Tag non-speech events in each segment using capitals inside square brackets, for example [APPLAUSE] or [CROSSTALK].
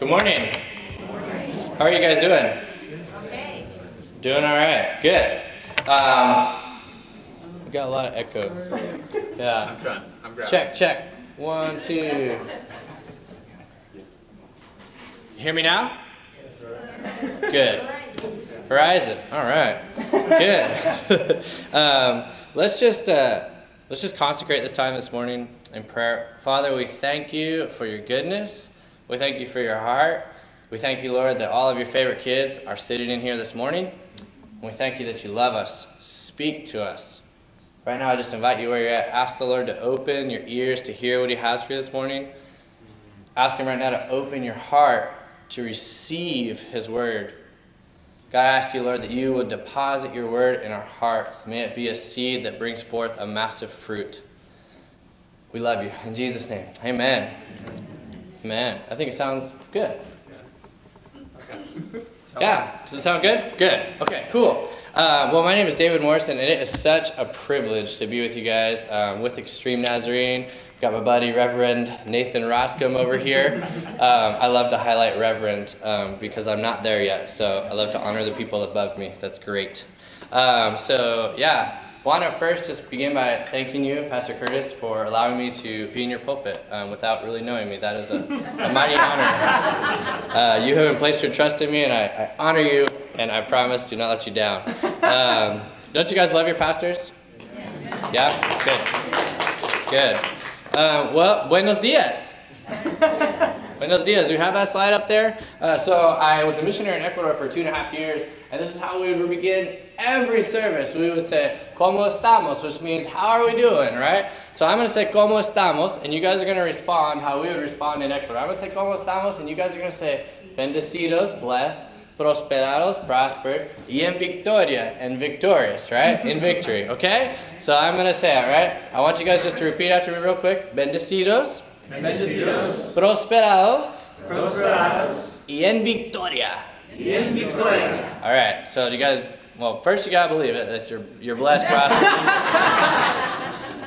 Good morning. How are you guys doing? Okay. Doing all right. Good. Um, we got a lot of echoes. Yeah. I'm trying. I'm grabbing. Check, check. One, two. You hear me now? Good. Horizon. All right. Good. [LAUGHS] um, let's just uh, let's just consecrate this time this morning in prayer. Father, we thank you for your goodness. We thank you for your heart. We thank you, Lord, that all of your favorite kids are sitting in here this morning. We thank you that you love us. Speak to us. Right now, I just invite you where you're at. Ask the Lord to open your ears to hear what He has for you this morning. Ask Him right now to open your heart to receive His word. God, I ask you, Lord, that you would deposit your word in our hearts. May it be a seed that brings forth a massive fruit. We love you. In Jesus' name, amen. Amen. I think it sounds good. Yeah. Does it sound good? Good. Okay, cool. Uh, well, my name is David Morrison, and it is such a privilege to be with you guys um, with Extreme Nazarene. Got my buddy Reverend Nathan Roscom over here. [LAUGHS] Um, I love to highlight Reverend um, because I'm not there yet, so I love to honor the people above me. That's great. Um, so, yeah, want to first just begin by thanking you, Pastor Curtis, for allowing me to be in your pulpit um, without really knowing me. That is a, a mighty honor. Uh, you have placed your trust in me, and I, I, honor you, and I promise to not let you down. Um, don't you guys love your pastors? Yeah? Good. Good. Um, well, buenos dias. Buenos dias. Do you have that slide up there? Uh, so I was a missionary in Ecuador for two and a half years, and this is how we would begin every service. We would say, ¿Cómo estamos? Which means, how are we doing, right? So I'm going to say, ¿Cómo estamos? And you guys are going to respond how we would respond in Ecuador. I'm going to say, ¿Cómo estamos? And you guys are going to say, bendecidos, blessed, prosperados, prospered, y en victoria, and victorious, right? In [LAUGHS] victory, okay? So I'm going to say it, right? I want you guys just to repeat after me real quick. Bendecidos, Bendecidos, prosperados, prosperados, y en victoria. y en victoria. All right, so you guys, well, first you gotta believe it that you're you're blessed, prosperous.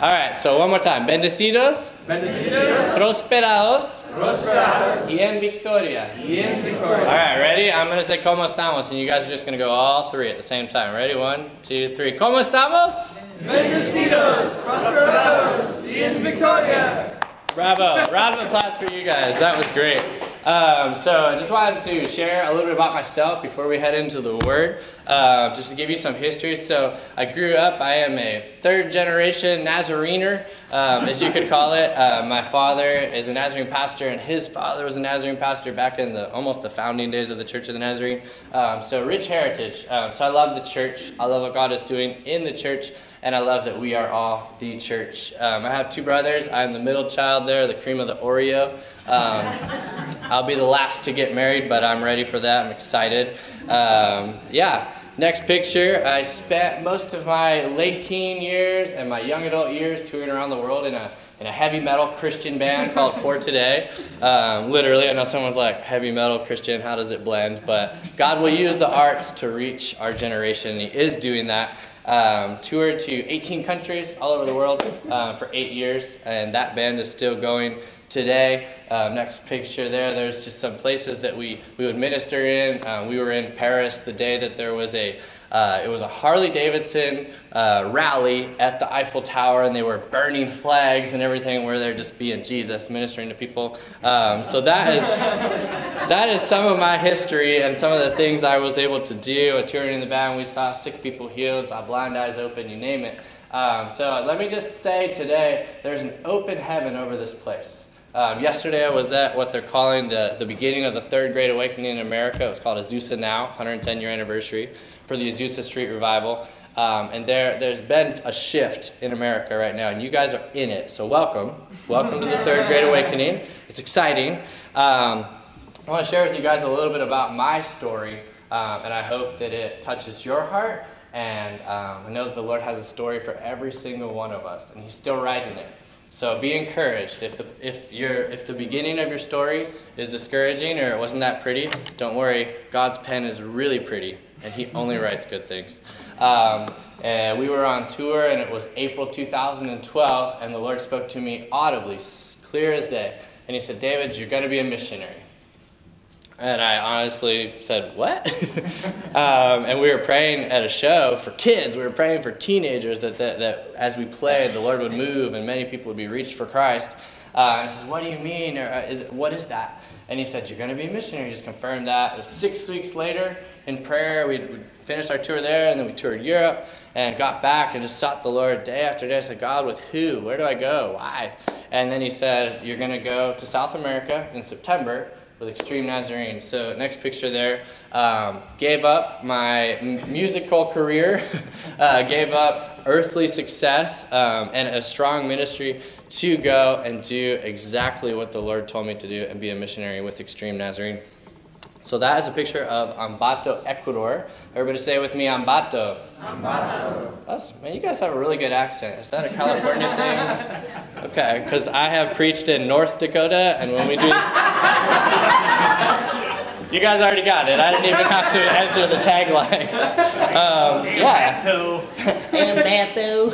All right, so one more time. Bendecidos, Bendecidos, prosperados, prosperados, y en victoria. y en victoria. right, ready? I'm gonna say "Cómo estamos," and you guys are just gonna go all three at the same time. Ready? One, two, three. ¿Cómo estamos? Bendecidos, prosperados, y en victoria. Bravo! Round of applause for you guys. That was great. Um, so I just wanted to share a little bit about myself before we head into the Word, uh, just to give you some history. So I grew up. I am a third generation Nazarener, um, as you could call it. Uh, my father is a Nazarene pastor, and his father was a Nazarene pastor back in the almost the founding days of the Church of the Nazarene. Um, so rich heritage. Um, so I love the church. I love what God is doing in the church and I love that we are all the church. Um, I have two brothers. I'm the middle child there, the cream of the Oreo. Um, [LAUGHS] I'll be the last to get married, but I'm ready for that. I'm excited. Um, yeah. Next picture. I spent most of my late teen years and my young adult years touring around the world in a in a heavy metal Christian band [LAUGHS] called For Today. Um, literally, I know someone's like, heavy metal Christian, how does it blend? But God will use the arts to reach our generation, and He is doing that. Um, toured to 18 countries all over the world um, for eight years, and that band is still going today. Um, next picture there, there's just some places that we, we would minister in. Um, we were in Paris the day that there was a uh, it was a Harley Davidson uh, rally at the Eiffel Tower, and they were burning flags and everything. Where they're just being Jesus, ministering to people. Um, so that is that is some of my history and some of the things I was able to do. A touring in the band, we saw sick people healed, saw blind eyes open, you name it. Um, so let me just say today, there's an open heaven over this place. Um, yesterday I was at what they're calling the, the beginning of the third great awakening in America. It was called Azusa Now, 110 year anniversary for the Azusa Street Revival. Um, and there, there's been a shift in America right now, and you guys are in it. So welcome. Welcome to the third great awakening. It's exciting. Um, I want to share with you guys a little bit about my story, um, and I hope that it touches your heart. And um, I know that the Lord has a story for every single one of us, and He's still writing it. So be encouraged. If the if your if the beginning of your story is discouraging or it wasn't that pretty, don't worry. God's pen is really pretty, and He only writes good things. Um, and we were on tour, and it was April 2012, and the Lord spoke to me audibly, clear as day, and He said, "David, you're going to be a missionary." And I honestly said, What? [LAUGHS] um, and we were praying at a show for kids. We were praying for teenagers that, that, that as we played, the Lord would move and many people would be reached for Christ. Uh, I said, What do you mean? Or, uh, is, what is that? And he said, You're going to be a missionary. He Just confirmed that. It was six weeks later in prayer. We, finished our tour there, and then we toured Europe and got back and just sought the Lord day after day. I said, God, with who? Where do I go? Why? And then he said, You're going to go to South America in September with Extreme Nazarene. So, next picture there. Um, gave up my musical career, [LAUGHS] uh, gave up earthly success um, and a strong ministry to go and do exactly what the Lord told me to do and be a missionary with Extreme Nazarene. So that is a picture of Ambato, Ecuador. Everybody say with me, Ambato. Ambato. That's, man, you guys have a really good accent. Is that a California [LAUGHS] thing? Okay, because I have preached in North Dakota, and when we do. [LAUGHS] you guys already got it. I didn't even have to enter the tagline. Um, yeah. Ambato.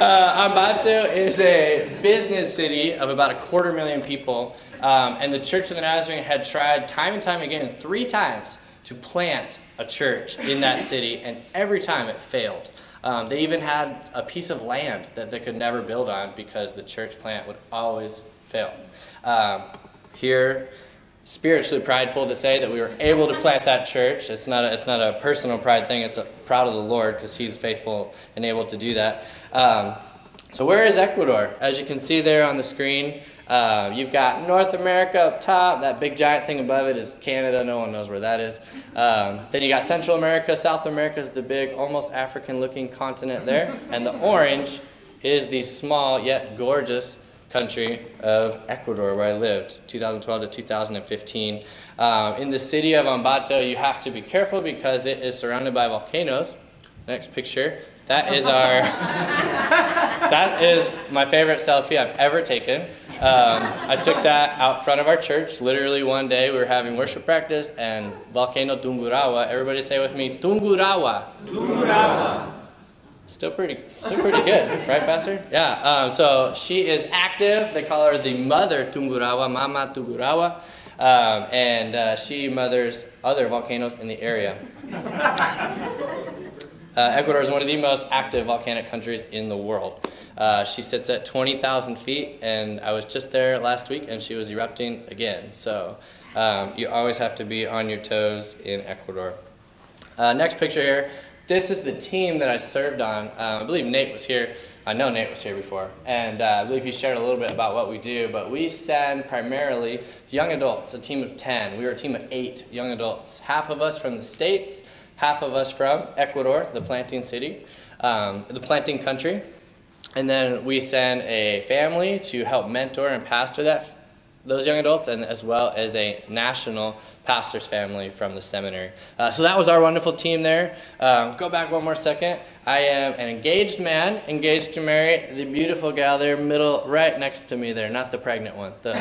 uh, Ambato is a business city of about a quarter million people, um, and the Church of the Nazarene had tried time and time again, three times, to plant a church in that city, and every time it failed. Um, they even had a piece of land that they could never build on because the church plant would always fail. Um, here, spiritually prideful to say that we were able to plant that church. It's not a, it's not a personal pride thing. It's a proud of the Lord because He's faithful and able to do that. Um, so where is Ecuador? As you can see there on the screen, uh, you've got North America up top. That big giant thing above it is Canada. No one knows where that is. Um, then you got Central America. South America is the big, almost African-looking continent there, and the orange is the small yet gorgeous country of Ecuador, where I lived, 2012 to 2015. Um, in the city of Ambato, you have to be careful because it is surrounded by volcanoes. Next picture. That is our. [LAUGHS] that is my favorite selfie I've ever taken. Um, I took that out front of our church. Literally one day we were having worship practice and volcano Tungurahua. Everybody say with me, Tungurahua. Tungurahua. Still pretty, still pretty good, [LAUGHS] right, Pastor? Yeah. Um, so she is active. They call her the mother Tungurahua, Mama Tungurahua, um, and uh, she mothers other volcanoes in the area. [LAUGHS] Uh, Ecuador is one of the most active volcanic countries in the world. Uh, she sits at 20,000 feet, and I was just there last week, and she was erupting again. So um, you always have to be on your toes in Ecuador. Uh, next picture here. This is the team that I served on. Um, I believe Nate was here. I know Nate was here before, and uh, I believe he shared a little bit about what we do. But we send primarily young adults, a team of 10. We were a team of eight young adults, half of us from the States, half of us from Ecuador, the planting city, um, the planting country. And then we send a family to help mentor and pastor that those young adults, and as well as a national pastor's family from the seminary. Uh, so that was our wonderful team there. Um, go back one more second. I am an engaged man, engaged to marry the beautiful gal there, middle, right next to me there, not the pregnant one. The [LAUGHS]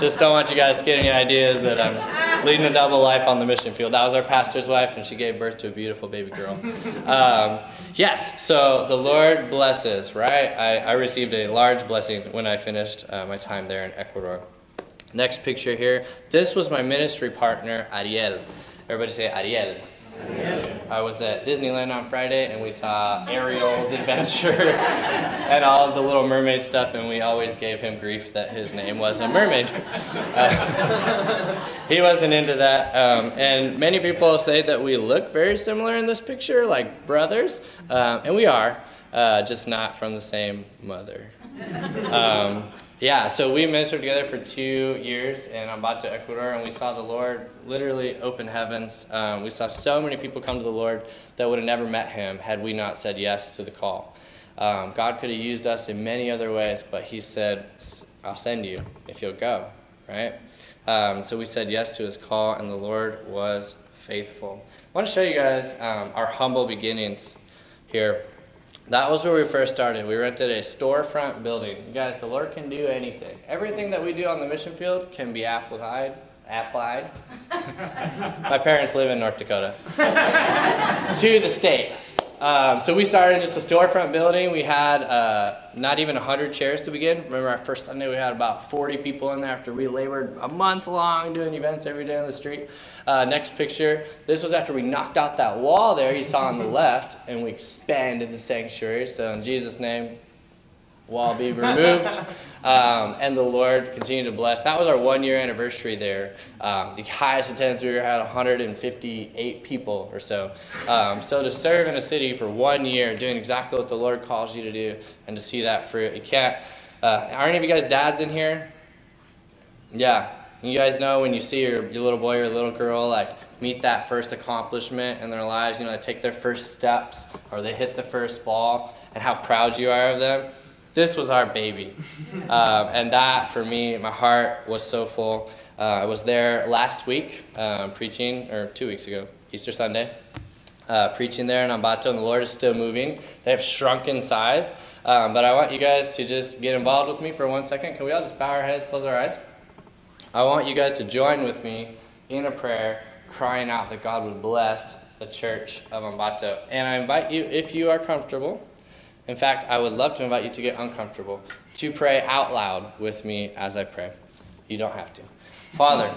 Just don't want you guys to get any ideas that I'm leading a double life on the mission field. That was our pastor's wife, and she gave birth to a beautiful baby girl. Um, yes, so the Lord blesses, right? I, I received a large blessing when I finished uh, my time there in Ecuador. Next picture here. This was my ministry partner, Ariel. Everybody say Ariel. I was at Disneyland on Friday and we saw Ariel's adventure [LAUGHS] and all of the Little Mermaid stuff, and we always gave him grief that his name was a mermaid. Uh, [LAUGHS] he wasn't into that, um, and many people say that we look very similar in this picture, like brothers, um, and we are, uh, just not from the same mother. [LAUGHS] Um, yeah, so we ministered together for two years in Ambato, Ecuador, and we saw the Lord literally open heavens. Um, we saw so many people come to the Lord that would have never met Him had we not said yes to the call. Um, God could have used us in many other ways, but He said, I'll send you if you'll go, right? Um, so we said yes to His call, and the Lord was faithful. I want to show you guys um, our humble beginnings here. That was where we first started. We rented a storefront building. You guys, the Lord can do anything. Everything that we do on the mission field can be applied. Applied. My parents live in North Dakota. [LAUGHS] to the states. Um, so we started in just a storefront building. We had uh, not even 100 chairs to begin. Remember our first Sunday, we had about 40 people in there after we labored a month long doing events every day on the street. Uh, next picture. This was after we knocked out that wall there you saw on the [LAUGHS] left, and we expanded the sanctuary. So in Jesus' name, wall be removed. Um, and the Lord continue to bless. That was our one year anniversary there. Um, the highest attendance we ever had 158 people or so. Um, so to serve in a city for one year, doing exactly what the Lord calls you to do, and to see that fruit, you can't. Uh, are any of you guys dads in here? Yeah. You guys know when you see your, your little boy or little girl like meet that first accomplishment in their lives, you know, they take their first steps or they hit the first ball, and how proud you are of them this was our baby. [LAUGHS] Um, and that, for me, my heart was so full. Uh, I was there last week um, preaching, or two weeks ago, Easter Sunday, uh, preaching there in Ambato, and the Lord is still moving. They have shrunk in size. Um, but I want you guys to just get involved with me for one second. Can we all just bow our heads, close our eyes? I want you guys to join with me in a prayer, crying out that God would bless the church of Ambato. And I invite you, if you are comfortable, in fact, I would love to invite you to get uncomfortable, to pray out loud with me as I pray. You don't have to. Father,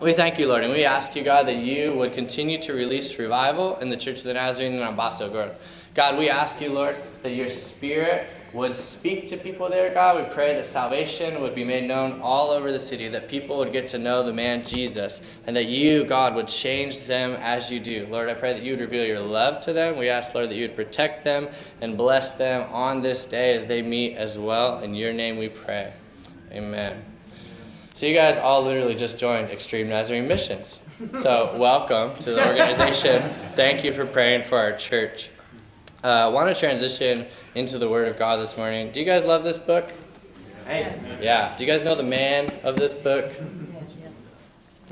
we thank you, Lord, and we ask you, God, that you would continue to release revival in the Church of the Nazarene in Ambato, God. God, we ask you, Lord, that your spirit would speak to people there, God. We pray that salvation would be made known all over the city, that people would get to know the man Jesus, and that you, God, would change them as you do. Lord, I pray that you would reveal your love to them. We ask, Lord, that you would protect them and bless them on this day as they meet as well. In your name we pray. Amen. So you guys all literally just joined Extreme Nazarene Missions. So welcome to the organization. Thank you for praying for our church. Uh, I want to transition into the Word of God this morning. Do you guys love this book? Hey. Yeah. Do you guys know the man of this book? Yes.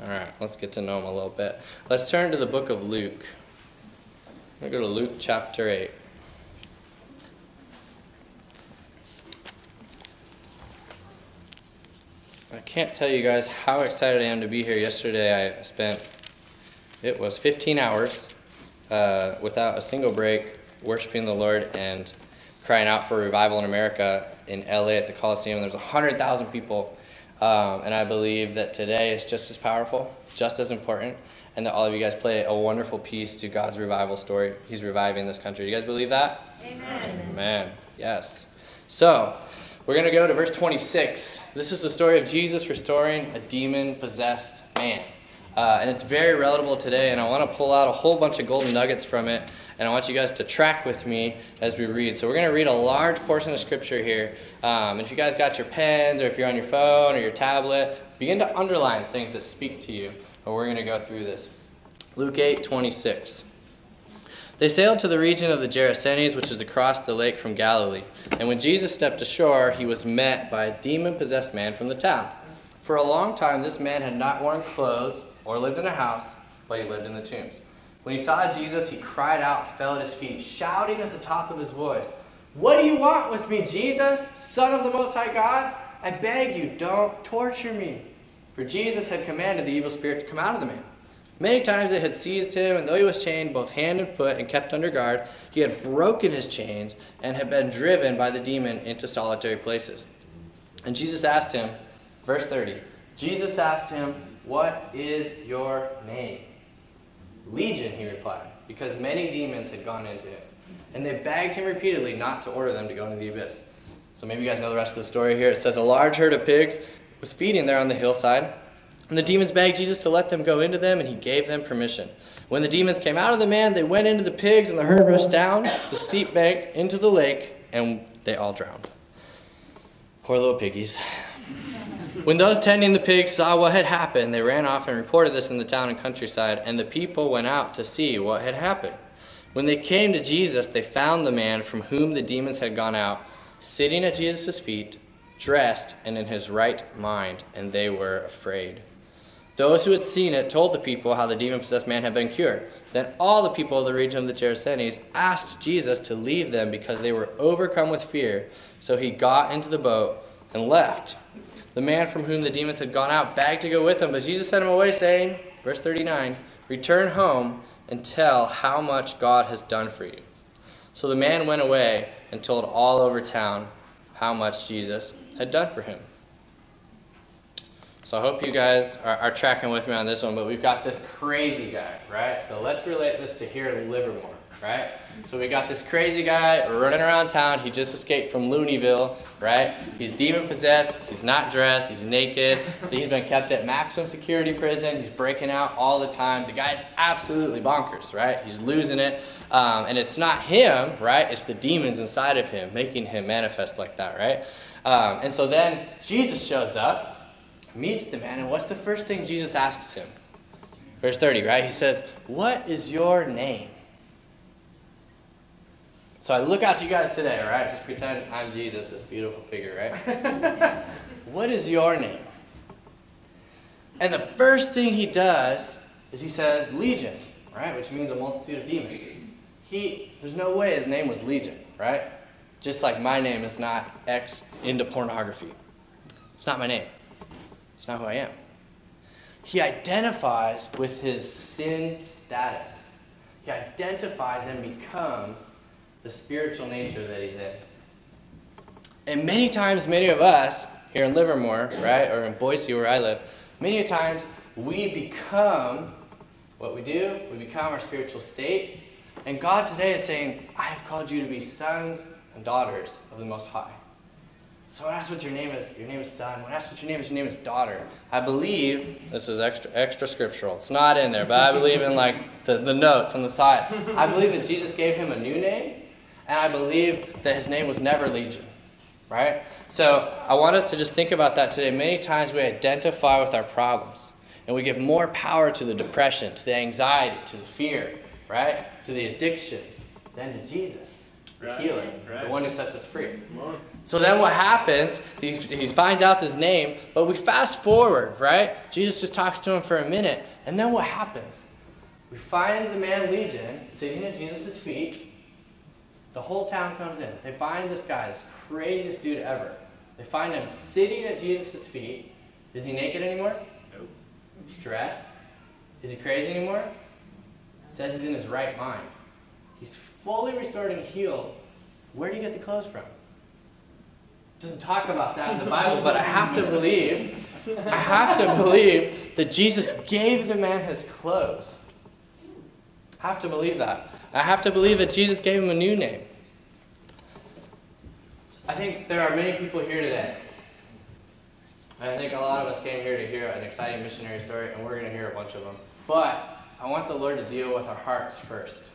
All right. Let's get to know him a little bit. Let's turn to the book of Luke. I'm going to go to Luke chapter 8. I can't tell you guys how excited I am to be here. Yesterday I spent, it was 15 hours uh, without a single break worshiping the Lord and crying out for revival in America in LA at the Coliseum. There's 100,000 people. Um, and I believe that today is just as powerful, just as important, and that all of you guys play a wonderful piece to God's revival story. He's reviving this country. Do you guys believe that? Amen. Amen. Yes. So, we're going to go to verse 26. This is the story of Jesus restoring a demon possessed man. Uh, and it's very relatable today, and I want to pull out a whole bunch of golden nuggets from it, and I want you guys to track with me as we read. So we're going to read a large portion of scripture here. Um, if you guys got your pens, or if you're on your phone or your tablet, begin to underline things that speak to you. But we're going to go through this. Luke 8, 26. They sailed to the region of the Gerasenes, which is across the lake from Galilee. And when Jesus stepped ashore, he was met by a demon possessed man from the town. For a long time, this man had not worn clothes or lived in a house, but he lived in the tombs. When he saw Jesus, he cried out, fell at his feet, shouting at the top of his voice, What do you want with me, Jesus, Son of the Most High God? I beg you, don't torture me. For Jesus had commanded the evil spirit to come out of the man. Many times it had seized him, and though he was chained both hand and foot and kept under guard, he had broken his chains and had been driven by the demon into solitary places. And Jesus asked him, verse 30, Jesus asked him, what is your name? Legion, he replied, because many demons had gone into him. And they begged him repeatedly not to order them to go into the abyss. So maybe you guys know the rest of the story here. It says a large herd of pigs was feeding there on the hillside. And the demons begged Jesus to let them go into them, and he gave them permission. When the demons came out of the man, they went into the pigs, and the herd rushed down the steep bank into the lake, and they all drowned. Poor little piggies. When those tending the pigs saw what had happened, they ran off and reported this in the town and countryside, and the people went out to see what had happened. When they came to Jesus, they found the man from whom the demons had gone out, sitting at Jesus' feet, dressed and in his right mind, and they were afraid. Those who had seen it told the people how the demon possessed man had been cured. Then all the people of the region of the Gerasenes asked Jesus to leave them because they were overcome with fear. So he got into the boat and left. The man from whom the demons had gone out begged to go with him, but Jesus sent him away, saying, verse 39, Return home and tell how much God has done for you. So the man went away and told all over town how much Jesus had done for him. So I hope you guys are, are, tracking with me on this one, but we've got this crazy guy, right? So let's relate this to here in Livermore, right? So we got this crazy guy running around town. He just escaped from Looneyville, right? He's demon possessed. He's not dressed. He's naked. He's been kept at maximum security prison. He's breaking out all the time. The guy's absolutely bonkers, right? He's losing it. Um, and it's not him, right? It's the demons inside of him making him manifest like that, right? Um, and so then Jesus shows up meets the man, and what's the first thing Jesus asks him? Verse 30, right? He says, What is your name? So I look out to you guys today, right? Just pretend I'm Jesus, this beautiful figure, right? [LAUGHS] what is your name? And the first thing he does is he says, Legion, right? Which means a multitude of demons. He, there's no way his name was Legion, right? Just like my name is not X into pornography. It's not my name. It's not who I am. He identifies with his sin status. He identifies and becomes the spiritual nature that he's in. And many times, many of us here in Livermore, right, or in Boise where I live, many times we become what we do, we become our spiritual state. And God today is saying, I have called you to be sons and daughters of the Most High. So when ask, what your name is, your name is son. When ask, what your name is, your name is daughter. I believe, this is extra extra scriptural. It's not in there, but I believe in like the, the notes on the side. I believe that Jesus gave him a new name, and I believe that his name was never Legion. Right? So I want us to just think about that today. Many times we identify with our problems, and we give more power to the depression, to the anxiety, to the fear, right? To the addictions than to Jesus, the right, healer, right. the one who sets us free. So then what happens, he, he finds out his name, but we fast forward, right? Jesus just talks to him for a minute, and then what happens? We find the man Legion sitting at Jesus' feet. The whole town comes in. They find this guy, this craziest dude ever. They find him sitting at Jesus' feet. Is he naked anymore? Nope. He's dressed. Is he crazy anymore? Says he's in his right mind. He's fully restored and healed. Where do you get the clothes from? doesn't talk about that in the Bible, but I have to believe, I have to believe that Jesus gave the man his clothes. I have to believe that. I have to believe that Jesus gave him a new name. I think there are many people here today. I think a lot of us came here to hear an exciting missionary story, and we're going to hear a bunch of them. But I want the Lord to deal with our hearts first.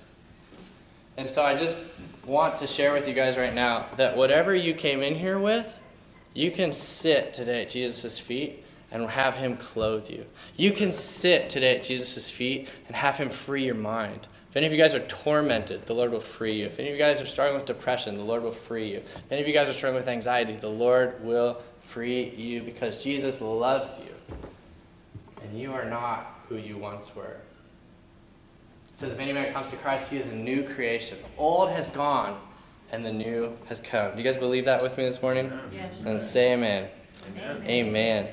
And so I just want to share with you guys right now that whatever you came in here with, you can sit today at Jesus' feet and have him clothe you. You can sit today at Jesus' feet and have him free your mind. If any of you guys are tormented, the Lord will free you. If any of you guys are struggling with depression, the Lord will free you. If any of you guys are struggling with anxiety, the Lord will free you because Jesus loves you. And you are not who you once were says, If any man comes to Christ, he is a new creation. The old has gone, and the new has come. Do you guys believe that with me this morning? Yes. And say amen. amen. Amen.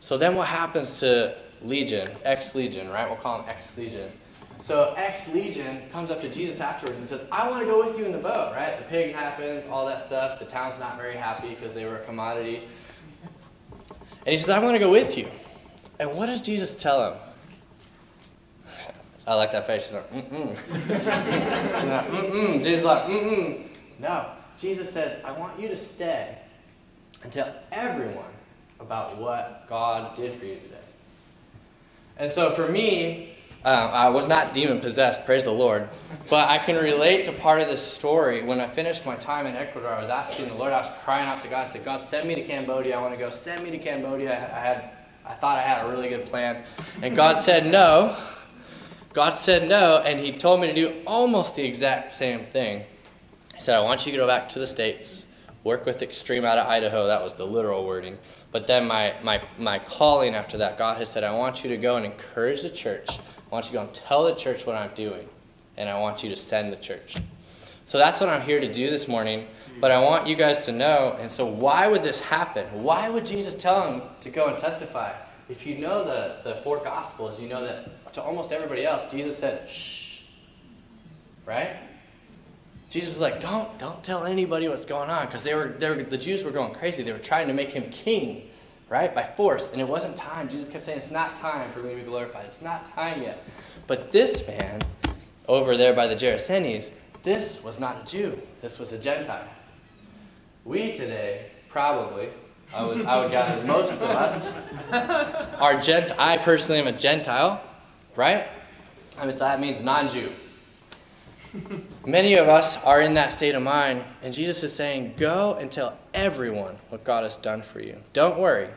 So then what happens to Legion, ex Legion, right? We'll call him ex Legion. So ex Legion comes up to Jesus afterwards and says, I want to go with you in the boat, right? The pig happens, all that stuff. The town's not very happy because they were a commodity. And he says, I want to go with you. And what does Jesus tell him? I like that face. She's like, mm-mm. mm-mm. Jesus like, mm-mm. No. Jesus says, I want you to stay and tell everyone about what God did for you today. And so for me, uh, I was not demon possessed, praise the Lord. But I can relate to part of this story. When I finished my time in Ecuador, I was asking the Lord, I was crying out to God. I said, God, send me to Cambodia. I want to go. Send me to Cambodia. I had, I thought I had a really good plan. And God said, no. God said no, and He told me to do almost the exact same thing. He said, I want you to go back to the States, work with Extreme out of Idaho. That was the literal wording. But then my, my, my calling after that, God has said, I want you to go and encourage the church. I want you to go and tell the church what I'm doing, and I want you to send the church. So that's what I'm here to do this morning. But I want you guys to know, and so why would this happen? Why would Jesus tell him to go and testify? If you know the, the four gospels, you know that to almost everybody else, Jesus said, shh. Right? Jesus was like, don't, don't tell anybody what's going on because they were, they were, the Jews were going crazy. They were trying to make him king, right, by force. And it wasn't time. Jesus kept saying, it's not time for me to be glorified. It's not time yet. But this man over there by the Gerasenes, this was not a Jew. This was a Gentile. We today, probably, I would, I would gather most of us, are Gent. I personally am a Gentile, right? I mean, that means non-Jew. Many of us are in that state of mind, and Jesus is saying, Go and tell everyone what God has done for you. Don't worry.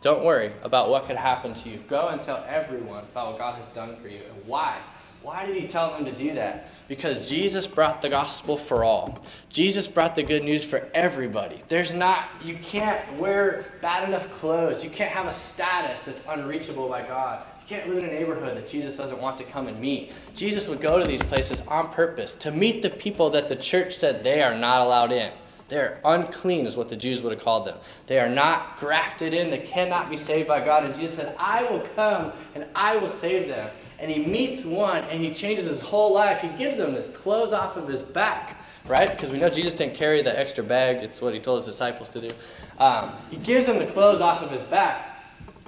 Don't worry about what could happen to you. Go and tell everyone about what God has done for you and why. Why did he tell them to do that? Because Jesus brought the gospel for all. Jesus brought the good news for everybody. There's not, you can't wear bad enough clothes. You can't have a status that's unreachable by God. You can't live in a neighborhood that Jesus doesn't want to come and meet. Jesus would go to these places on purpose to meet the people that the church said they are not allowed in. They're unclean, is what the Jews would have called them. They are not grafted in. They cannot be saved by God. And Jesus said, I will come and I will save them. And he meets one and he changes his whole life. He gives him this clothes off of his back, right? Because we know Jesus didn't carry the extra bag. It's what he told his disciples to do. Um, he gives him the clothes off of his back.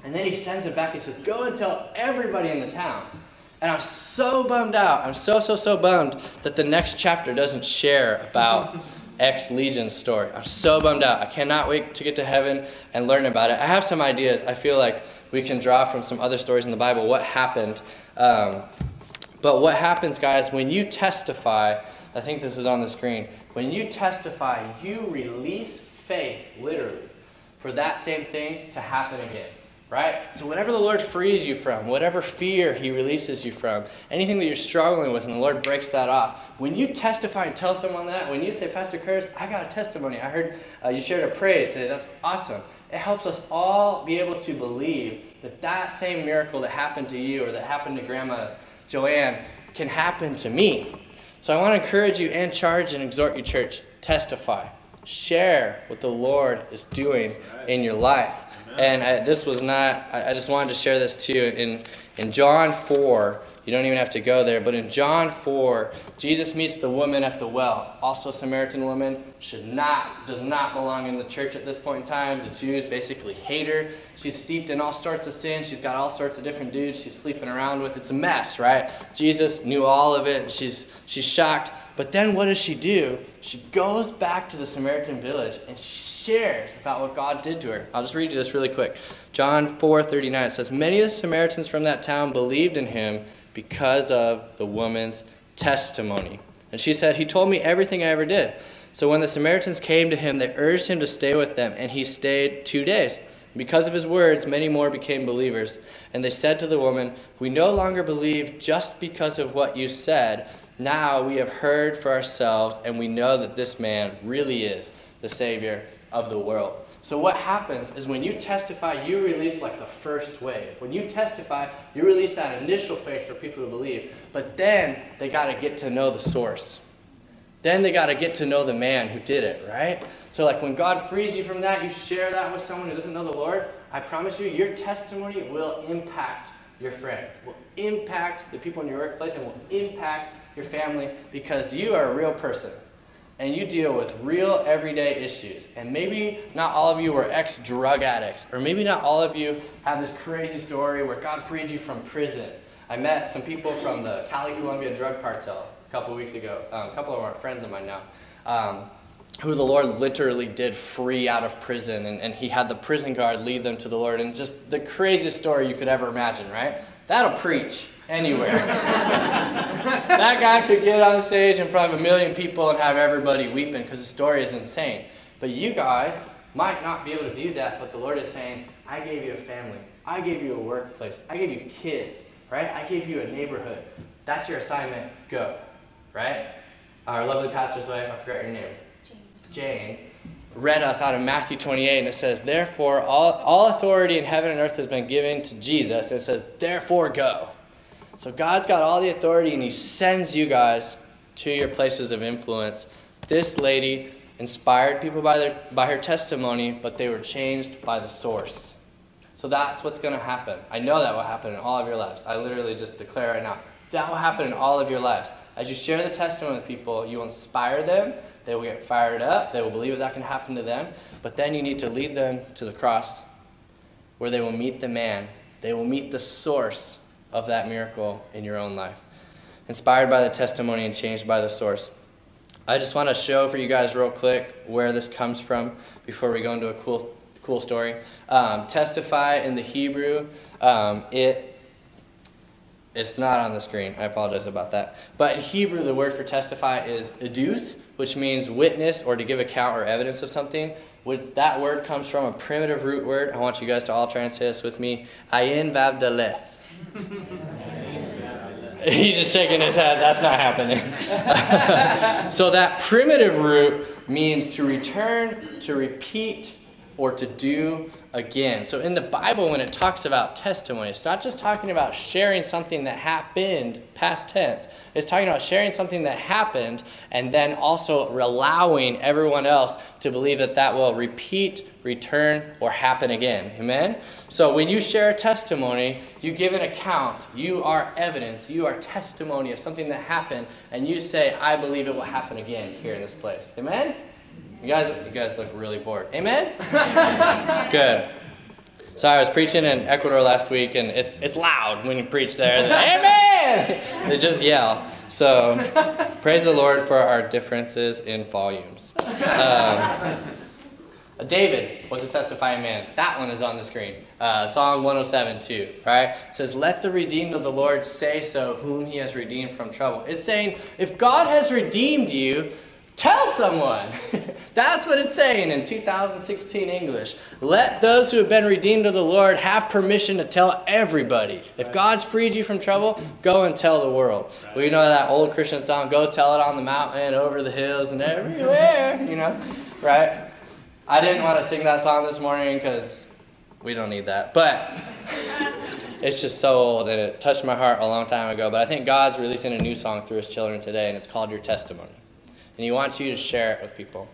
And then he sends it back. He says, Go and tell everybody in the town. And I'm so bummed out. I'm so, so, so bummed that the next chapter doesn't share about [LAUGHS] ex Legion's story. I'm so bummed out. I cannot wait to get to heaven and learn about it. I have some ideas. I feel like we can draw from some other stories in the Bible what happened. Um, but what happens, guys, when you testify, I think this is on the screen. When you testify, you release faith, literally, for that same thing to happen again right? So, whatever the Lord frees you from, whatever fear He releases you from, anything that you're struggling with, and the Lord breaks that off, when you testify and tell someone that, when you say, Pastor Curtis, I got a testimony, I heard uh, you shared a praise today, that's awesome. It helps us all be able to believe that that same miracle that happened to you or that happened to Grandma Joanne can happen to me. So, I want to encourage you and charge and exhort you, church, testify. Share what the Lord is doing in your life. And I, this was not, I, just wanted to share this too. In, in John 4, you don't even have to go there, but in John 4, Jesus meets the woman at the well. Also, a Samaritan woman should not, does not belong in the church at this point in time. The Jews basically hate her. She's steeped in all sorts of sin. She's got all sorts of different dudes she's sleeping around with. It's a mess, right? Jesus knew all of it, and she's, she's shocked. But then what does she do? She goes back to the Samaritan village and shares about what God did to her. I'll just read you this really quick. John 4:39 says, "Many of the Samaritans from that town believed in him because of the woman's testimony." And she said, "He told me everything I ever did." So when the Samaritans came to him, they urged him to stay with them, and he stayed 2 days. Because of his words, many more became believers. And they said to the woman, We no longer believe just because of what you said. Now we have heard for ourselves, and we know that this man really is the Savior of the world. So, what happens is when you testify, you release like the first wave. When you testify, you release that initial faith for people to believe. But then they got to get to know the source. Then they got to get to know the man who did it, right? So, like when God frees you from that, you share that with someone who doesn't know the Lord. I promise you, your testimony will impact your friends, will impact the people in your workplace, and will impact your family because you are a real person and you deal with real everyday issues. And maybe not all of you were ex drug addicts, or maybe not all of you have this crazy story where God freed you from prison. I met some people from the Cali Colombia drug cartel a couple weeks ago, um, a couple of our friends of mine now. Um, who the Lord literally did free out of prison, and, and he had the prison guard lead them to the Lord, and just the craziest story you could ever imagine, right? That'll preach anywhere. that guy could get on stage in front of a million people and have everybody weeping because the story is insane. But you guys might not be able to do that, but the Lord is saying, I gave you a family. I gave you a workplace. I gave you kids, right? I gave you a neighborhood. That's your assignment. Go, right? Our lovely pastor's wife, I forgot your name. Jane. Jane read us out of Matthew 28, and it says, Therefore, all, all authority in heaven and earth has been given to Jesus. And it says, Therefore, go. So God's got all the authority, and He sends you guys to your places of influence. This lady inspired people by, their, by her testimony, but they were changed by the source. So that's what's going to happen. I know that will happen in all of your lives. I literally just declare right now that will happen in all of your lives. as you share the testimony with people, you inspire them. They will get fired up. They will believe that, that can happen to them. But then you need to lead them to the cross where they will meet the man. They will meet the source of that miracle in your own life. Inspired by the testimony and changed by the source. I just want to show for you guys real quick where this comes from before we go into a cool, cool story. Um, testify in the Hebrew, um, it it's not on the screen. I apologize about that. But in Hebrew, the word for testify is eduth, which means witness or to give account or evidence of something. That word comes from a primitive root word. I want you guys to all say this with me. Ayin vav daleth. [LAUGHS] He's just shaking his head. That's not happening. [LAUGHS] so that primitive root means to return, to repeat, or to do again. So in the Bible, when it talks about testimony, it's not just talking about sharing something that happened, past tense. It's talking about sharing something that happened and then also allowing everyone else to believe that that will repeat, return, or happen again. Amen? So when you share a testimony, you give an account. You are evidence. You are testimony of something that happened. And you say, I believe it will happen again here in this place. Amen? You guys, you guys look really bored. Amen? [LAUGHS] Good. So I was preaching in Ecuador last week, and it's it's loud when you preach there. Amen! They just yell. So praise the Lord for our differences in volumes. Um, David was a testifying man. That one is on the screen. Uh, Psalm 107 too, right? It says, Let the redeemed of the Lord say so, whom he has redeemed from trouble. It's saying, if God has redeemed you, Tell someone. [LAUGHS] That's what it's saying in 2016 English. Let those who have been redeemed of the Lord have permission to tell everybody. If God's freed you from trouble, go and tell the world. Well, you know that old Christian song, Go Tell It on the Mountain, Over the Hills, and Everywhere, [LAUGHS] you know, right? I didn't want to sing that song this morning because we don't need that. But [LAUGHS] it's just so old and it touched my heart a long time ago. But I think God's releasing a new song through his children today, and it's called Your Testimony and He wants you to share it with people.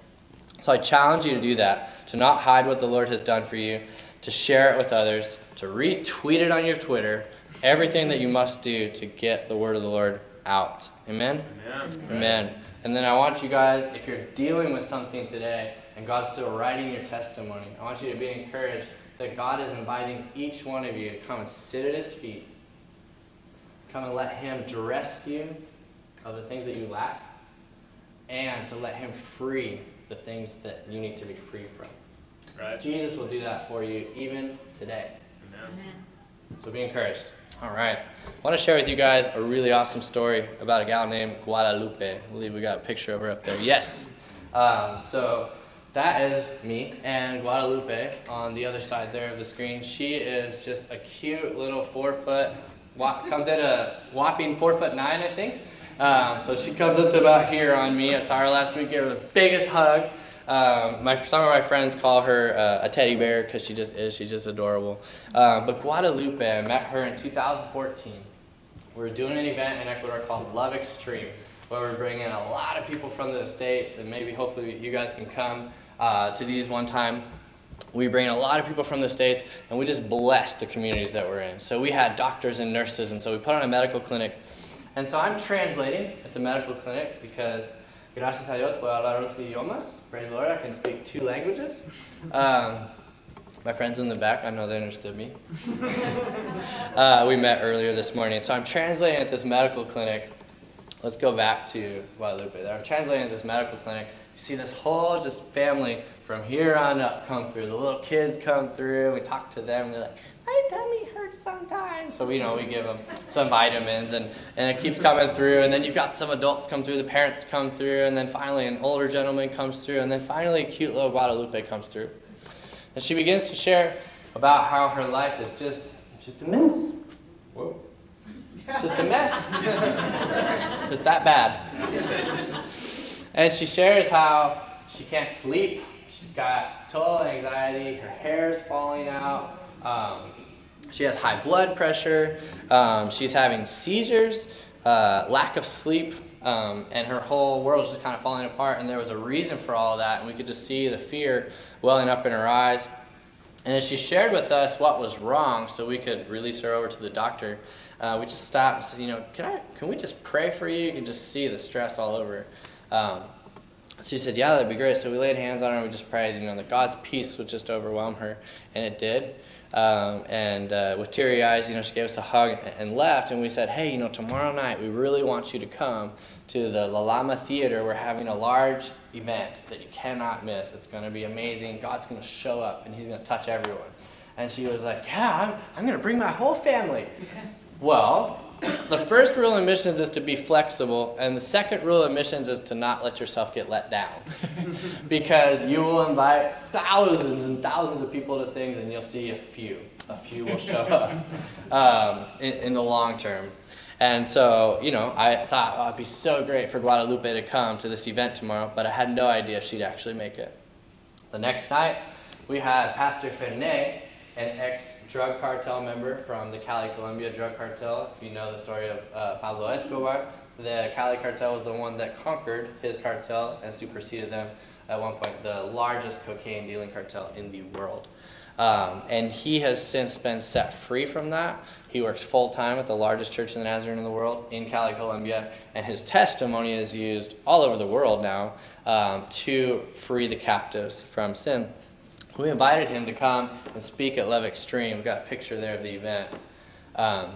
So I challenge you to do that, to not hide what the Lord has done for you, to share it with others, to retweet it on your Twitter, everything that you must do to get the word of the Lord out. Amen? Amen. Amen. And then I want you guys, if you're dealing with something today and God's still writing your testimony, I want you to be encouraged that God is inviting each one of you to come and sit at His feet. Come and let Him dress you of the things that you lack and to let Him free the things that you need to be free from. Right. Jesus will do that for you even today. Amen. So be encouraged. All right. I want to share with you guys a really awesome story about a gal named Guadalupe. I believe we got a picture of her up there. Yes. Um, so that is me and Guadalupe on the other side there of the screen. She is just a cute little four foot, comes at a whopping four foot nine, I think. Um, so she comes up to about here on me. I saw her last week, gave her the biggest hug. Um, my, some of my friends call her uh, a teddy bear because she just is. She's just adorable. Um, but Guadalupe, I met her in 2014. We were doing an event in Ecuador called Love Extreme, where we're bringing a lot of people from the States, and maybe hopefully you guys can come uh, to these one time. We bring a lot of people from the States, and we just bless the communities that we're in. So we had doctors and nurses, and so we put on a medical clinic and so I'm translating at the medical clinic because gracias a Dios puedo hablar los idiomas. Praise the Lord, I can speak two languages. Um, my friends in the back, I know they understood me. [LAUGHS] uh, we met earlier this morning. So I'm translating at this medical clinic. Let's go back to Guadalupe. I'm translating at this medical clinic. You see this whole just family from here on up come through. The little kids come through. We talk to them. They're like, my tummy hurts sometimes. So, you know, we give them some vitamins and, and it keeps coming through. And then you've got some adults come through, the parents come through, and then finally an older gentleman comes through, and then finally a cute little Guadalupe comes through. And she begins to share about how her life is just, just a mess. Whoa. It's just a mess. [LAUGHS] it's that bad. And she shares how she can't sleep. She's got total anxiety. Her hair's falling out. Um, she has high blood pressure. Um, she's having seizures, uh, lack of sleep, um, and her whole world is just kind of falling apart. And there was a reason for all of that, and we could just see the fear welling up in her eyes. And as she shared with us what was wrong so we could release her over to the doctor, uh, we just stopped and said, you know, can, I, can we just pray for you? You can just see the stress all over. Um, she said, yeah, that'd be great. So we laid hands on her and we just prayed, you know, that God's peace would just overwhelm her. And it did. Um, and uh, with teary eyes, you know, she gave us a hug and left. And we said, hey, you know, tomorrow night we really want you to come to the Lalama Theater. We're having a large event that you cannot miss. It's going to be amazing. God's going to show up and he's going to touch everyone. And she was like, yeah, I'm, I'm going to bring my whole family. [LAUGHS] Well, the first rule of missions is to be flexible, and the second rule of missions is to not let yourself get let down. [LAUGHS] because you will invite thousands and thousands of people to things, and you'll see a few. A few will show up [LAUGHS] um, in, in, the long term. And so, you know, I thought oh, it'd be so great for Guadalupe to come to this event tomorrow, but I had no idea she'd actually make it. The next night, we had Pastor Fernay an ex-drug cartel member from the Cali Colombia drug cartel. If you know the story of uh, Pablo Escobar, the Cali cartel was the one that conquered his cartel and superseded them at one point, the largest cocaine dealing cartel in the world. Um, and he has since been set free from that. He works full time at the largest church in the Nazarene in the world in Cali, Colombia, and his testimony is used all over the world now um, to free the captives from sin we invited him to come and speak at Love Extreme. We've got a picture there of the event. Um,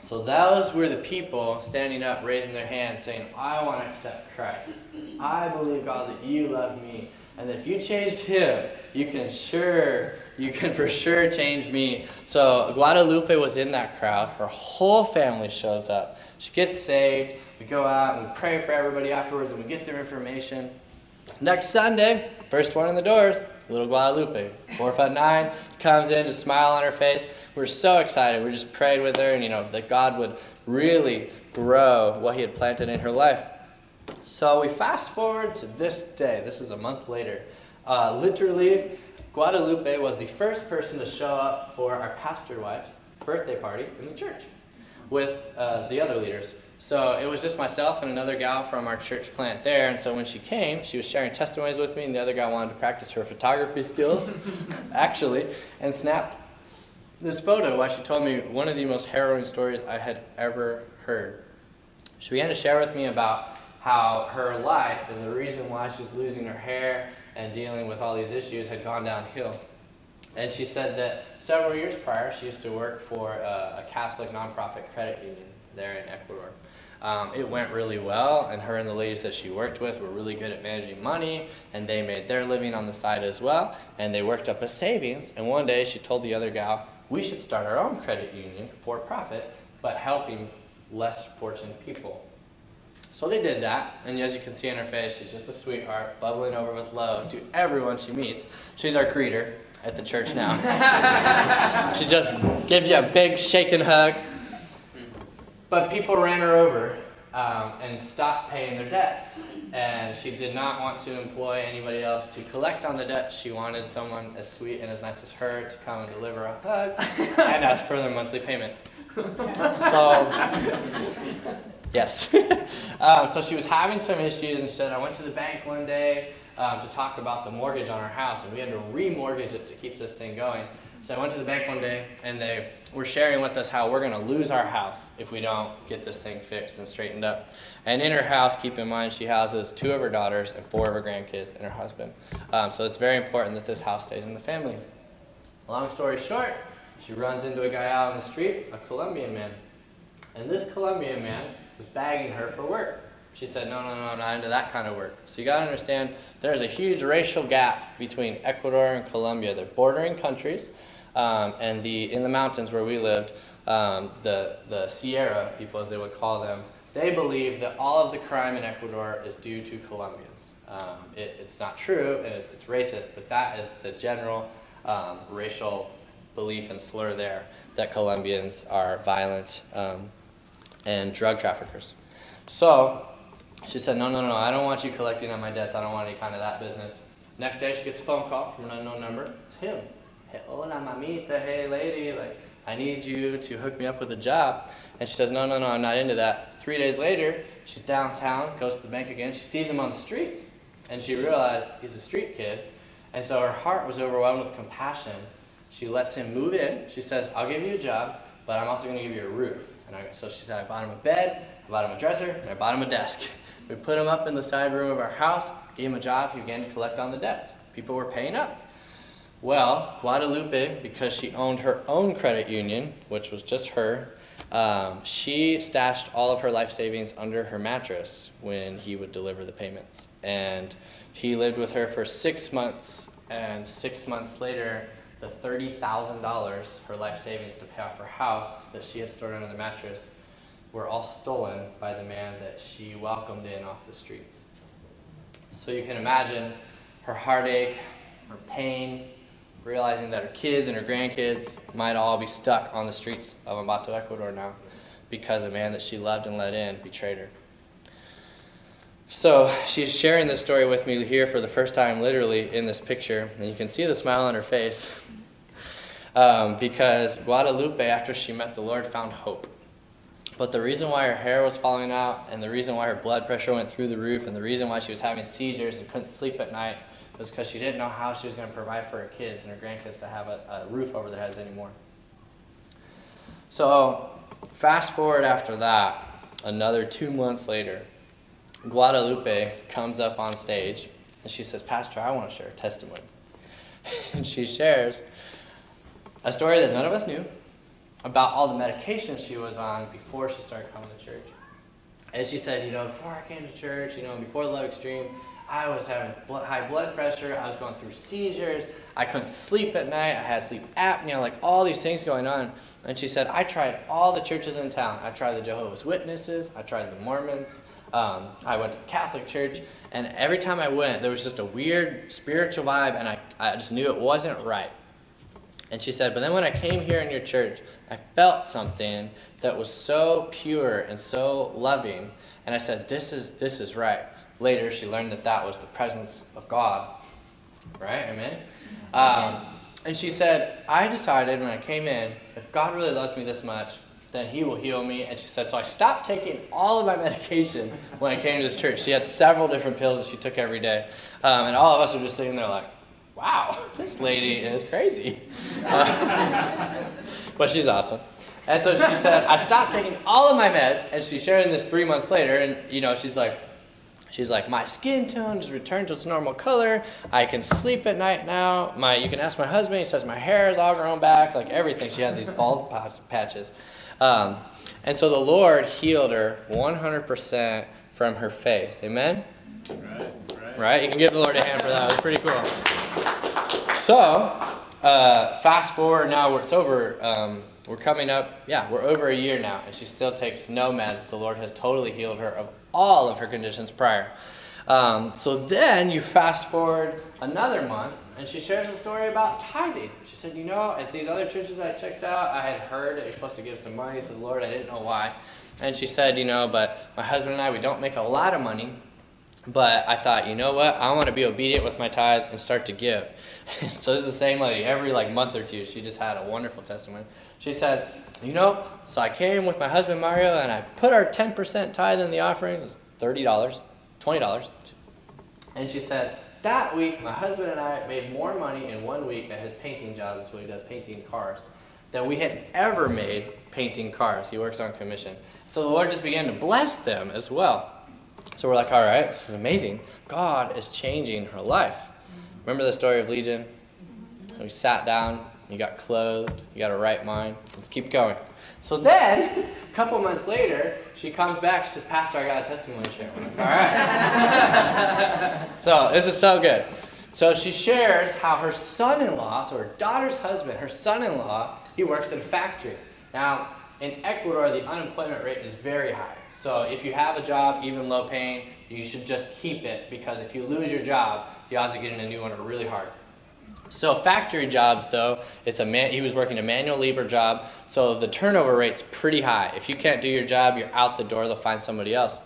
so those were the people standing up, raising their hands, saying, I want to accept Christ. I believe, God, that you love me. And if you changed him, you can sure, you can for sure change me. So Guadalupe was in that crowd. Her whole family shows up. She gets saved. We go out and we pray for everybody afterwards and we get their information. Next Sunday, first one in the doors, little Guadalupe. four foot nine, comes in, just smile on her face. We're so excited. We just prayed with her, and you know that God would really grow what He had planted in her life. So we fast forward to this day. This is a month later. Uh, literally, Guadalupe was the first person to show up for our pastor wife's birthday party in the church with uh, the other leaders. So it was just myself and another gal from our church plant there. And so when she came, she was sharing testimonies with me, and the other guy wanted to practice her photography skills, [LAUGHS] actually, and snapped this photo while she told me one of the most harrowing stories I had ever heard. She began to share with me about how her life and the reason why she was losing her hair and dealing with all these issues had gone downhill. And she said that several years prior, she used to work for a, a Catholic nonprofit credit union there in Ecuador. Um, it went really well, and her and the ladies that she worked with were really good at managing money, and they made their living on the side as well, and they worked up a savings. And one day she told the other gal, we should start our own credit union for profit, but helping less fortunate people. So they did that, and as you can see in her face, she's just a sweetheart, bubbling over with love to everyone she meets. She's our greeter at the church now. [LAUGHS] she just gives you a big shaking hug. But people ran her over um, and stopped paying their debts. And she did not want to employ anybody else to collect on the debt. She wanted someone as sweet and as nice as her to come and deliver a hug [LAUGHS] and ask for their monthly payment. [LAUGHS] So, yes. [LAUGHS] um, so she was having some issues and said, I went to the bank one day um, to talk about the mortgage on our house, and we had to remortgage it to keep this thing going. So I went to the bank one day, and they were sharing with us how we're going to lose our house if we don't get this thing fixed and straightened up. And in her house, keep in mind, she houses two of her daughters and four of her grandkids and her husband. Um, so it's very important that this house stays in the family. Long story short, she runs into a guy out on the street, a Colombian man. And this Colombian man was begging her for work. She said, no, no, no, I'm not into that kind of work. So you got to understand, there's a huge racial gap between Ecuador and Colombia. They're bordering countries, um, and the in the mountains where we lived, um, the the Sierra people, as they would call them, they believe that all of the crime in Ecuador is due to Colombians. Um, it, it's not true, and it, it's racist, but that is the general um, racial belief and slur there that Colombians are violent um, and drug traffickers. So she said, no, no, no, I don't want you collecting on my debts. I don't want any kind of that business. Next day, she gets a phone call from an unknown number. It's him. Hey, oh, hola, mamita. Hey, lady. Like, I need you to hook me up with a job. And she says, no, no, no, I'm not into that. Three days later, she's downtown, goes to the bank again. She sees him on the streets. And she realized he's a street kid. And so her heart was overwhelmed with compassion. She lets him move in. She says, I'll give you a job, but I'm also going to give you a roof. And I, so she said, I bought him a bed, I bought him a dresser, and I bought him a desk. We put him up in the side room of our house, gave him a job, he began to collect on the debts. People were paying up. Well, Guadalupe, because she owned her own credit union, which was just her, um, she stashed all of her life savings under her mattress when he would deliver the payments. And he lived with her for six months, and six months later, the $30,000, her life savings to pay off her house that she had stored under the mattress, were all stolen by the man that she welcomed in off the streets. So you can imagine her heartache, her pain, realizing that her kids and her grandkids might all be stuck on the streets of Ambato, Ecuador now because a man that she loved and let in betrayed her. So she's sharing this story with me here for the first time, literally, in this picture. And you can see the smile on her face. Um, because Guadalupe, after she met the Lord, found hope. But the reason why her hair was falling out, and the reason why her blood pressure went through the roof, and the reason why she was having seizures and couldn't sleep at night was because she didn't know how she was going to provide for her kids and her grandkids to have a, a roof over their heads anymore. So, fast forward after that, another two months later, Guadalupe comes up on stage and she says, Pastor, I want to share a testimony. [LAUGHS] and she shares a story that none of us knew about all the medication she was on before she started coming to church. And she said, you know, before I came to church, you know, before Love Extreme, I was having high blood pressure. I was going through seizures. I couldn't sleep at night. I had sleep apnea, like all these things going on. And she said, I tried all the churches in town. I tried the Jehovah's Witnesses. I tried the Mormons. Um, I went to the Catholic Church. And every time I went, there was just a weird spiritual vibe, and I, I just knew it wasn't right. And she said, but then when I came here in your church, I felt something that was so pure and so loving. And I said, this is, this is right. Later, she learned that that was the presence of God. Right? Amen? Um, and she said, I decided when I came in, if God really loves me this much, then he will heal me. And she said, so I stopped taking all of my medication when I came to this church. She had several different pills that she took every day. Um, and all of us are just sitting there like, wow, this lady is crazy. Uh, [LAUGHS] but she's awesome. And so she said, I stopped taking all of my meds. And she's sharing this three months later. And, you know, she's like, She's like, my skin tone has returned to its normal color. I can sleep at night now. My, you can ask my husband. He says my hair is all grown back, like everything. She had these bald [LAUGHS] patches. Um, and so the Lord healed her 100% from her faith. Amen? Right, right. right? You can give the Lord a hand for that. It was pretty cool. So, uh, fast forward now, it's over. Um, we're coming up, yeah, we're over a year now, and she still takes no meds. The Lord has totally healed her of all of her conditions prior. Um, so then you fast forward another month, and she shares a story about tithing. She said, You know, at these other churches I checked out, I had heard that you're supposed to give some money to the Lord. I didn't know why. And she said, You know, but my husband and I, we don't make a lot of money. But I thought, you know what? I want to be obedient with my tithe and start to give. [LAUGHS] so this is the same lady. Every like month or two, she just had a wonderful testimony. She said, you know, so I came with my husband Mario and I put our 10% tithe in the offering. It was $30, $20. And she said, that week, my husband and I made more money in one week at his painting job. That's what he does, painting cars, than we had ever made painting cars. He works on commission. So the Lord just began to bless them as well. So we're like, all right, this is amazing. God is changing her life. Remember the story of Legion? We sat down, you got clothed, you got a right mind. Let's keep going. So then, a [LAUGHS] couple months later, she comes back. She says, Pastor, I got a testimony to share. All right. [LAUGHS] so this is so good. So she shares how her son-in-law, so her daughter's husband, her son-in-law, he works in a factory. Now, in Ecuador, the unemployment rate is very high. So if you have a job, even low paying, you should just keep it because if you lose your job, the odds of getting a new one are really hard. So factory jobs, though, it's a man, he was working a manual labor job, so the turnover rate's pretty high. If you can't do your job, you're out the door. They'll find somebody else.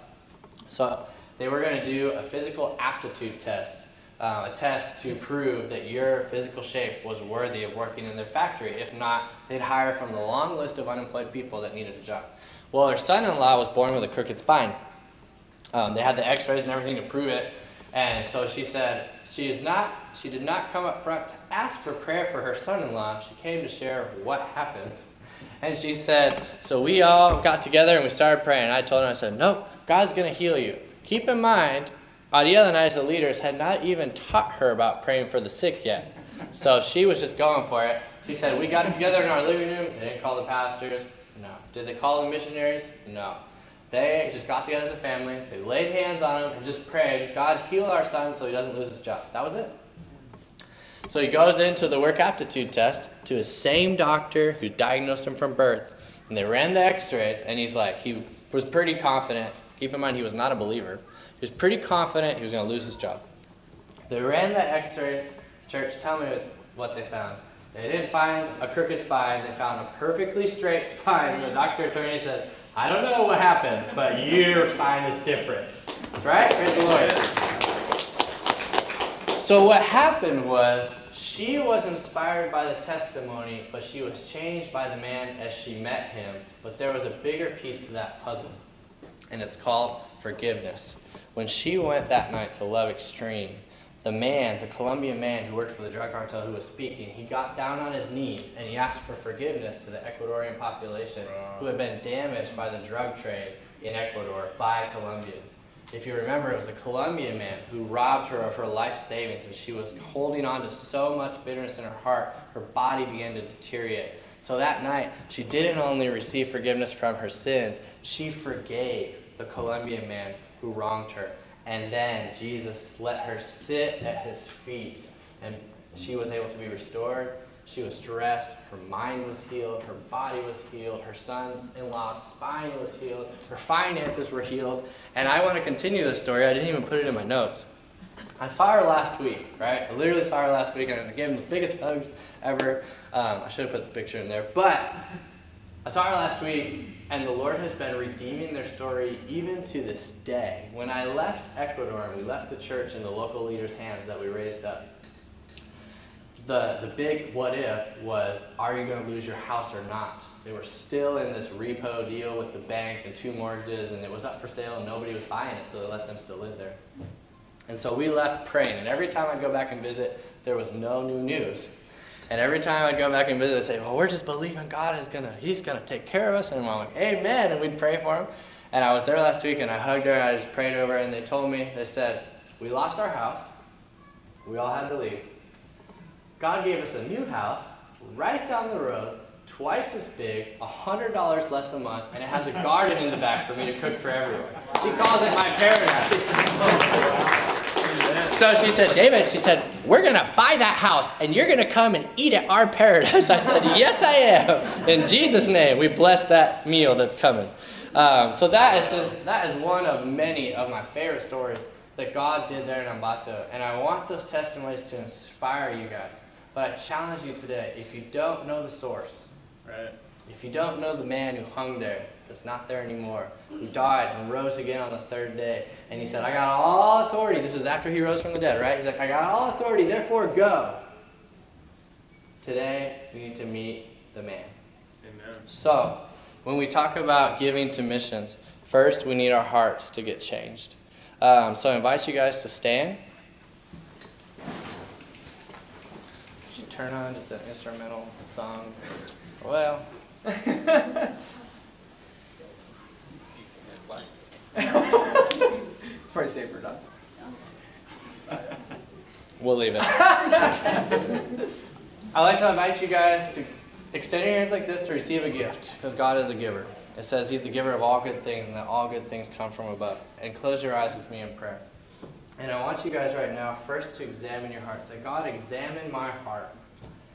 So they were going to do a physical aptitude test, uh, a test to prove that your physical shape was worthy of working in their factory. If not, they'd hire from the long list of unemployed people that needed a job. Well, their son-in-law was born with a crooked spine. Um, they had the X-rays and everything to prove it. And so she said she is not she did not come up front to ask for prayer for her son-in-law. She came to share what happened. [LAUGHS] And she said, so we all got together and we started praying. I told her, I said, no, God's going to heal you. Keep in mind, Adiel and I, as the leaders, had not even taught her about praying for the sick yet. So she was just going for it. She said, we got together in our living room. They didn't call the pastors. No. Did they call the missionaries? No. They just got together as a family. They laid hands on him and just prayed, God, heal our son so he doesn't lose his job. That was it. So he goes into the work aptitude test to his same doctor who diagnosed him from birth. And they ran the x rays, and he's like, he was pretty confident. Keep in mind, he was not a believer. He was pretty confident he was going to lose his job. They ran the x rays. Church, tell me what they found. They didn't find a crooked spine, they found a perfectly straight [LAUGHS] spine. And the doctor attorney said, I don't know what happened, but your spine is different. Right? Praise the Lord. So what happened was she was inspired by the testimony, but she was changed by the man as she met him. But there was a bigger piece to that puzzle, and it's called forgiveness. When she went that night to Love Extreme, the man, the Colombian man who worked for the drug cartel who was speaking, he got down on his knees and he asked for forgiveness to the Ecuadorian population who had been damaged by the drug trade in Ecuador by Colombians. If you remember, it was a Colombian man who robbed her of her life savings, and she was holding on to so much bitterness in her heart, her body began to deteriorate. So that night, she didn't only receive forgiveness from her sins, she forgave the Colombian man who wronged her. And then Jesus let her sit at his feet, and she was able to be restored. She was dressed, her mind was healed, her body was healed, her son's in law's spine was healed, her finances were healed. And I want to continue this story. I didn't even put it in my notes. I saw her last week, right? I literally saw her last week, and I gave him the biggest hugs ever. Um, I should have put the picture in there. But I saw her last week, and the Lord has been redeeming their story even to this day. When I left Ecuador and we left the church in the local leaders' hands that we raised up, the, the big what if was are you going to lose your house or not? They were still in this repo deal with the bank and two mortgages, and it was up for sale and nobody was buying it, so they let them still live there. And so we left praying, and every time I'd go back and visit, there was no new news. And every time I'd go back and visit, they'd say, Well, we're just believing God is gonna, He's gonna take care of us. And I'm like, Amen. And we'd pray for him. And I was there last week and I hugged her, and I just prayed over her, and they told me, they said, We lost our house. We all had to leave. God gave us a new house right down the road, twice as big, $100 less a month, and it has a garden in the back for me to cook for everyone. She calls it my paradise. [LAUGHS] So she said, David, she said, we're going to buy that house and you're going to come and eat at our paradise. I said, yes, I am. In Jesus' name, we bless that meal that's coming. Um, so that is, just, that is one of many of my favorite stories that God did there in Ambato. And I want those testimonies to inspire you guys. But I challenge you today, if you don't know the source, Right. If you don't know the man who hung there, that's not there anymore, who died and rose again on the third day, and he said, I got all authority. This is after he rose from the dead, right? He's like, I got all authority, therefore go. Today, we need to meet the man. Amen. So, when we talk about giving to missions, first we need our hearts to get changed. Um, so, I invite you guys to stand. Could you turn on just an instrumental song? Well, It's probably safer not to. we'll leave it. [LAUGHS] I'd like to invite you guys to extend your hands like this to receive a gift, because God is a giver. It says He's the giver of all good things, and that all good things come from above. And close your eyes with me in prayer. And I want you guys right now first to examine your heart. Say, God, examine my heart.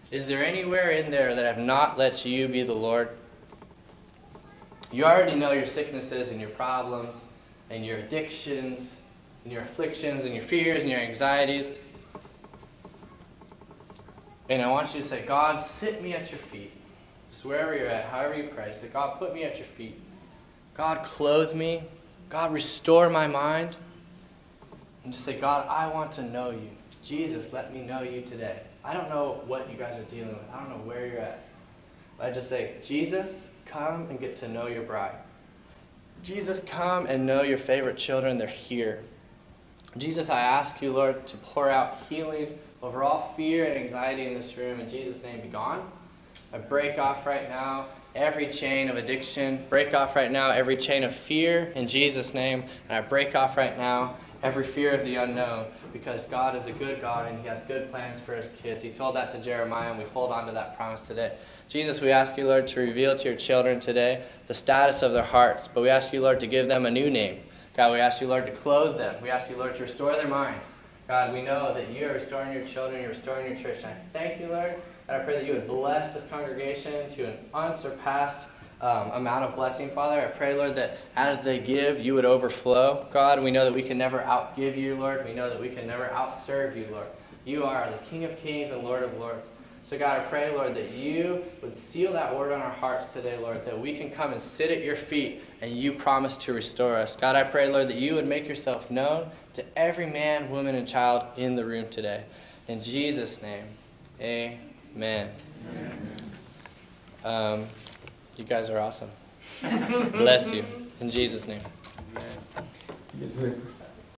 Is there anywhere in there that I've not let you be the Lord? You already know your sicknesses and your problems and your addictions and your afflictions and your fears and your anxieties. And I want you to say, God, sit me at your feet. Just wherever you're at, however you pray. Say, God, put me at your feet. God, clothe me. God, restore my mind. And just say, God, I want to know you. Jesus, let me know you today. I don't know what you guys are dealing with. I don't know where you're at. I just say, Jesus, come and get to know your bride. Jesus, come and know your favorite children. They're here. Jesus, I ask you, Lord, to pour out healing over all fear and anxiety in this room. In Jesus' name, be gone. I break off right now every chain of addiction. Break off right now every chain of fear in Jesus' name. And I break off right now every fear of the unknown because God is a good God and He has good plans for His kids. He told that to Jeremiah, and we hold on to that promise today. Jesus, we ask you, Lord, to reveal to your children today the status of their hearts, but we ask you, Lord, to give them a new name. God, we ask you, Lord, to clothe them. We ask you, Lord, to restore their mind. God, we know that you are restoring your children, you're restoring your church. And I thank you, Lord, and I pray that you would bless this congregation to an unsurpassed um, amount of blessing, Father. I pray, Lord, that as they give, you would overflow. God, we know that we can never outgive you, Lord. We know that we can never outserve you, Lord. You are the King of kings and Lord of lords. So, God, I pray, Lord, that you would seal that word on our hearts today, Lord, that we can come and sit at your feet and you promise to restore us. God, I pray, Lord, that you would make yourself known to every man, woman, and child in the room today. In Jesus' name, amen. Um, you guys are awesome. Bless you. In Jesus' name. For